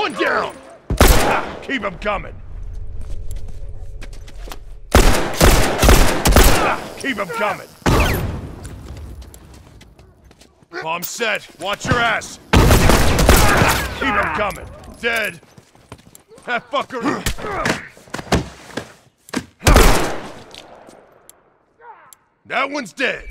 One down! Ah, keep them coming! Ah, keep them coming! Bomb set. Watch your ass. Keep them coming. Dead. That fucker. That one's dead.